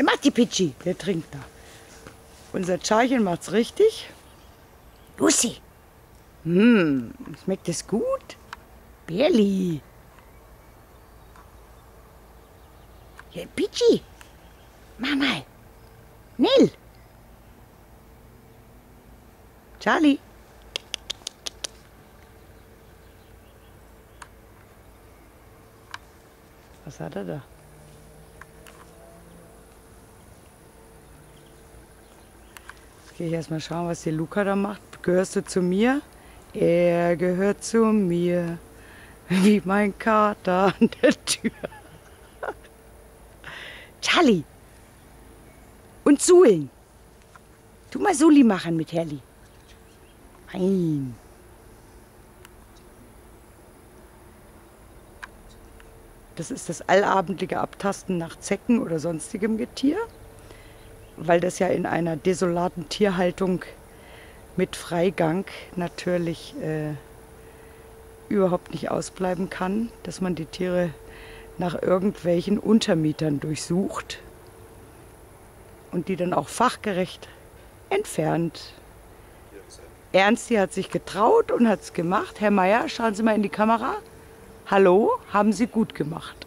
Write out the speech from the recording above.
Der macht die Pitschi, der trinkt da. Unser Charchen macht's richtig. Lucy. Hm, schmeckt es gut? Berli. Ja, Pitschi. Mach mal. Nell. Charlie. Was hat er da? Gehe ich erstmal schauen, was die Luca da macht. Gehörst du zu mir? Er gehört zu mir, wie mein Kater an der Tür. Charlie! Und Suing! Tu mal Suli machen mit Herli. Nein. Das ist das allabendliche Abtasten nach Zecken oder sonstigem Getier, weil das ja in einer desolaten Tierhaltung mit Freigang natürlich äh, überhaupt nicht ausbleiben kann, dass man die Tiere nach irgendwelchen Untermietern durchsucht und die dann auch fachgerecht entfernt. Ernsti hat sich getraut und hat es gemacht. Herr Meier, schauen Sie mal in die Kamera. Hallo, haben Sie gut gemacht.